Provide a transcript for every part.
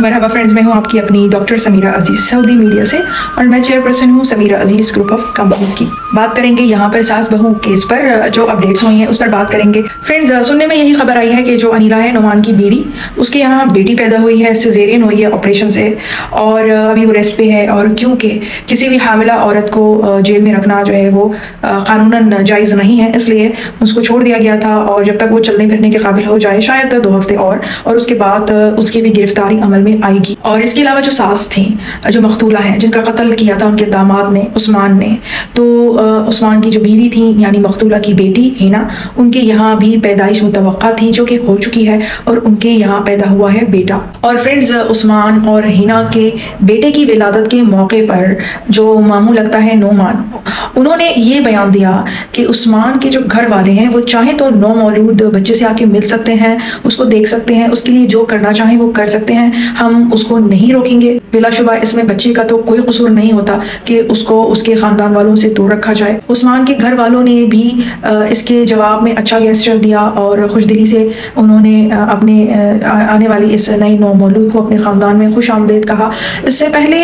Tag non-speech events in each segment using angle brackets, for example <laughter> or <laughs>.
मरहबा friends मैं हूँ आपकी अपनी doctor Sameera Aziz Saudi media से, और मैं चेयरपर्सन हूँ Sameera Aziz group of companies की। बात करेंगे यहाँ पर सास बहू केस पर, जो अपडेट्स हुई हैं, उस पर बात करेंगे। फ्रेंड्स सुनने में यही खबर आई है कि जो अनिला है, नुमान की बीवी, उसके यहाँ बेटी पैदा हुई है सिजेरियन हुई है ऑपरेशन से, और अभी वो रेस्ट पे है, और क्योंकि किसी भी हामिला औरत को जेल में रखना जो है वो कानून जायज़ नहीं है, इसलिए उसको छोड़ दिया गया था, और जब तक वो चलने फिरने के काबिल हो जाए, शायद दो हफ़्ते और और उसके बाद उसकी भी गिरफ्तारी अमल में आएगी। और इसके अलावा जो सास थी, जो मकतूला हैं, जिनका कत्ल किया था उनके दामाद ने, उस्मान ने तो उस्मान की जो बीवी थी, यानी मकतूला की बेटी, हिना, उनके यहाँ भी पैदाइश मुतव थी, जो कि हो चुकी है, और उनके यहाँ पैदा हुआ है बेटा। और फ्रेंड्स उस्मान और हिना के बेटे की विलादत के मौके पर जो मामू लगता है नोमान, उन्होंने ये बयान दिया कि उस्मान के जो घर वाले हैं, वो चाहे तो नौ मौलूद बच्चे से आके मिल सकते हैं, उसको देख सकते हैं, उसके लिए जो करना चाहें वो कर सकते हैं। हम उसको नहीं रोकेंगे। बिलाशुबा, इसमें बच्चे का तो कोई कसूर नहीं होता कि उसको उसके ख़ानदान वालों से दूर रखा जाए। उस्मान के घर वालों ने भी इसके जवाब में अच्छा गेस्टर दिया और खुश दिली से उन्होंने अपने आने वाली इस नई नौ मौलूद को अपने ख़ानदान में खुश आमदेद कहा। इससे पहले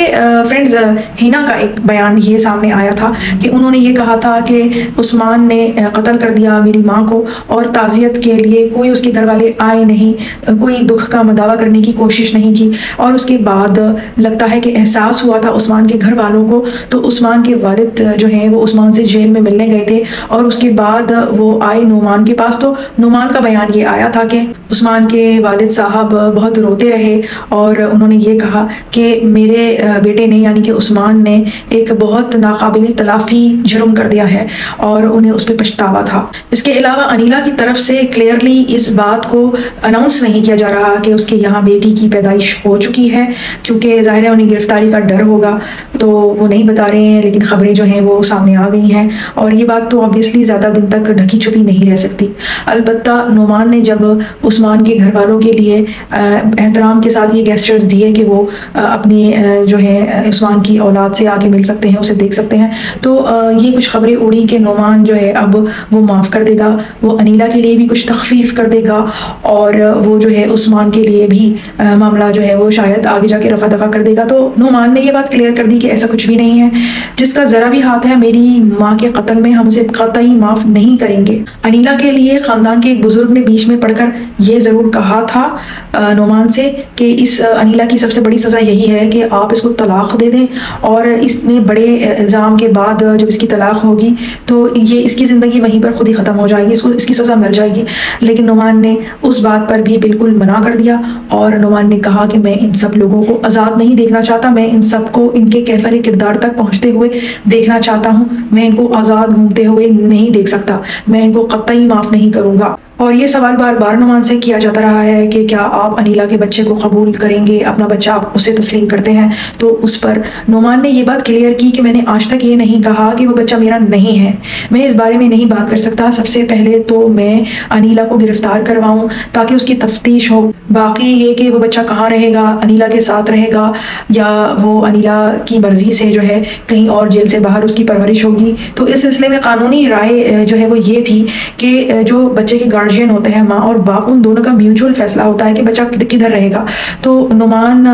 फ्रेंड्स हिना का एक बयान ये सामने आया था कि उन्होंने ये कहा था कि उस्मान ने कत्ल कर दिया मेरी माँ को और ताज़ियत के लिए कोई उसके घर वाले आए नहीं कोई दुख का मदावा करने की कोशिश नहीं की। और उसके बाद लगता है कि एहसास हुआ था उस्मान के घर वालों को तो उस्मान के वालिद जो हैं वो उस्मान से जेल में मिलने गए थे और उसके बाद वो आए नुमान के पास। तो नुमान का बयान ये आया था कि उस्मान के वालिद साहब बहुत रोते रहे और उन्होंने ये कहा कि मेरे बेटे ने यानी कि उस्मान ने एक बहुत नाकाबिल तलाफ़ी जुर्म कर दिया है और उन्हें उस पर पछतावा था। इसके अलावा अनिला की तरफ़ से क्लियरली इस बात को अनाउंस नहीं किया जा रहा कि उसके यहाँ बेटी की पैदाइश हो चुकी है, क्योंकि ज़ाहिर है उन्हें गिरफ्तारी का डर होगा तो वो नहीं बता रहे हैं, लेकिन ख़बरें जो हैं वो सामने आ गई हैं। और ये बात तो ऑब्वियसली ज़्यादा दिन तक ढकी छुपी नहीं रह सकती। अलबत् नुमान ने जब उस्मान के घर वालों के लिए एहतराम के साथ ये गेस्टर्स दिए कि वो अपनी जो है उस्मान की औलाद से आके मिल सकते हैं, उसे देख सकते हैं तो ये कुछ खबरें उड़ी कि नुमान जो है अब वो माफ़ कर देगा, वो अनिला के लिए भी कुछ तखफीफ कर देगा, और वो जो है उस्मान के लिए भी मामला जो है वो शायद आगे जाके रफा दफ़ा कर देगा। तो नुमान ने ये बात क्लियर कर दी कि ऐसा कुछ भी नहीं है। जिसका ज़रा भी हाथ है, मेरी माँ के कत्ल में हम उसे कतई माफ़ नहीं करेंगे। अनिला के लिए ख़ानदान के एक बुज़ुर्ग ने बीच में पढ़कर ये ज़रूर कहा था नुमान से कि इस अनिला की सबसे बड़ी सज़ा यही है कि आप इसको तलाक दे दें और इसने बड़े इल्ज़ाम के बाद जब इसकी तलाक होगी तो ये इसकी ज़िंदगी वहीं पर खुद ही ख़त्म हो जाएगी, इसको, इसकी सज़ा मिल जाएगी। लेकिन नुमान ने उस बात पर भी बिल्कुल मना कर दिया और नुमान ने कहा कि मैं इन सब लोगों को आज़ाद नहीं देखना चाहता, मैं इन सबको इनके कैफर किरदार तक पहुँचते हुए देखना चाहता हूँ। मैं इनको आज़ाद घूमते हुए नहीं देख सकता। मैं इनको कतई माफ़ नहीं करूँगा। और ये सवाल बार बार नुमान से किया जाता रहा है कि क्या आप अनिला के बच्चे को कबूल करेंगे? अपना बच्चा आप उसे तस्लीम करते हैं। तो उस पर नुमान ने ये बात क्लियर की कि मैंने आज तक ये नहीं कहा कि वो बच्चा मेरा नहीं है। मैं इस बारे में नहीं बात कर सकता। सबसे पहले तो मैं अनिला को गिरफ़्तार करवाऊँ ताकि उसकी तफ्तीश हो। बाकी ये कि वो बच्चा कहाँ रहेगा? अनिला के साथ रहेगा या वो अनिला की मर्ज़ी से जो है कहीं और जेल से बाहर उसकी परवरिश होगी? तो इस सिलसिले में कानूनी राय जो है वो ये थी कि जो बच्चे की गार्जियन होते हैं, माँ और बाप, उन दोनों का म्यूचुअल फैसला होता है कि बच्चा किधर रहेगा। तो नुमान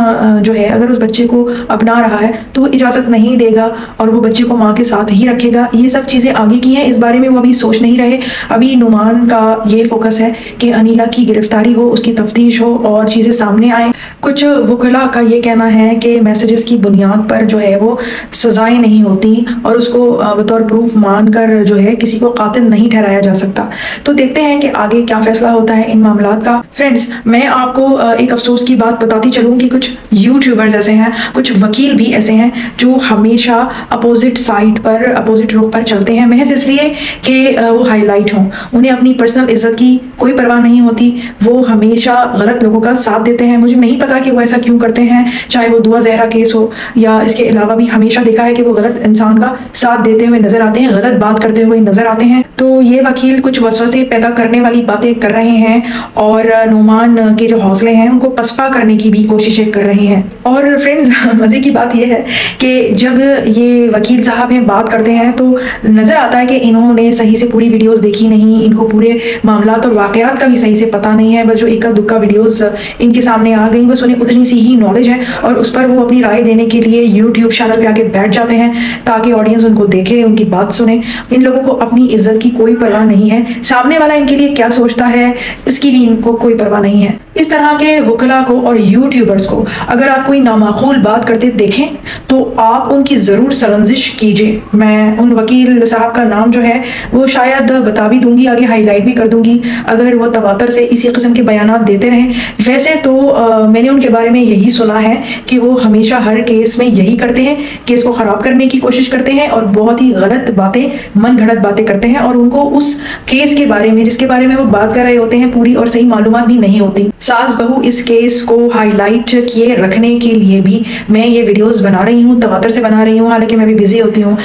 जो है, अगर उस बच्चे को अपना रहा है तो इजाज़त नहीं देगा और वो बच्चे को माँ के साथ ही रखेगा। ये सब चीज़ें आगे की हैं, इस बारे में वो अभी सोच नहीं रहे। अभी नुमान का ये फोकस है कि अनिला की गिरफ्तारी हो, उसकी तफ्तीश हो और चीज़ें सामने आए। कुछ वकला का ये कहना है कि मैसेजेस की बुनियाद पर जो है, वो सज़ाएँ नहीं होती और उसको बतौर प्रूफ मानकर जो है, किसी को कातिल नहीं ठहराया जा सकता। तो देखते हैं कि आगे क्या फैसला होता है इन मामला का। फ्रेंड्स मैं आपको एक अफसोस की बात बताती चलूँ कि कुछ यूट्यूबर्स ऐसे हैं, कुछ वकील भी ऐसे हैं, जो हमेशा अपोजिट साइड पर अपोजिट रुख पर चलते हैं। महज इसलिए कि वो हाईलाइट हों। उन्हें अपनी पर्सनल इज़्ज़त की कोई परवाह नहीं होती। वो हमेशा गलत लोगों का साथ देते हैं। मुझे नहीं पता कि वो ऐसा क्यों करते हैं, चाहे वो दुआ जहरा केस हो, या इसके अलावा भी हमेशा देखा है कि वो गलत इंसान का साथ देते हुए नज़र आते हैं, गलत बात करते हुए नज़र आते हैं। तो ये वकील कुछ वसवसे पैदा करने वाले वाली बातें कर रहे हैं और नुमान के जो हौसले हैं, उनको पसपा करने की भी कोशिशें कर रहे हैं। और फ्रेंड्स <laughs> मज़े की बात यह है कि जब ये वकील साहब हैं, बात करते हैं तो नज़र आता है कि इन्होंने सही से पूरी वीडियोस देखी नहीं, इनको पूरे मामला और वाक़ात का भी सही से पता नहीं है, बस जो इक्का दुक्का वीडियोस इनके सामने आ गई, बस उन्हें उतनी सी ही नॉलेज है और उस पर वो अपनी राय देने के लिए यूट्यूब चैनल पर आके बैठ जाते हैं, ताकि ऑडियंस उनको देखे, उनकी बात सुने। इन लोगों को अपनी इज़्ज़त की कोई परवाह नहीं है। सामने वाला इनके लिए क्या सोचता है इसकी भी इनको कोई परवाह नहीं है। इस तरह के वकला को और यूट्यूबर्स को अगर आप कोई नामाकूल बात करते देखें तो आप उनकी ज़रूर सरंजिश कीजिए। मैं उन वकील साहब का नाम जो है वो शायद बता भी दूँगी आगे हाईलाइट भी कर दूँगी। अगर वो तवातर से इसी किस्म के बयान देते रहें वैसे तो आ, मैंने उनके बारे में यही सुना है कि वो हमेशा हर केस में यही करते हैं केस को ख़राब करने की कोशिश करते हैं और बहुत ही गलत बातें मन घड़त बातें करते हैं और उनको उस केस के बारे में जिसके बारे में वो बात कर रहे होते हैं पूरी और सही मालूम भी नहीं होती। सास बहू इस केस को हाईलाइट किए रखने के लिए भी मैं ये वीडियोस बना रही हूँ, तवातर से बना रही हूँ। हालाँकि मैं भी बिज़ी होती हूँ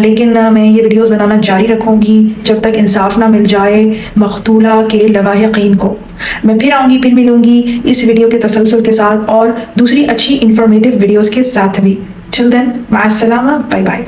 लेकिन मैं ये वीडियोस बनाना जारी रखूँगी जब तक इंसाफ ना मिल जाए मखतूला के लवाहिकीन को। मैं फिर आऊँगी, फिर मिलूँगी इस वीडियो के तसलसल के साथ और दूसरी अच्छी इंफॉर्मेटिव वीडियोज़ के साथ भी। चिल देन मासलामा बाय बाय